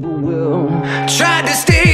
will. Tried to stay.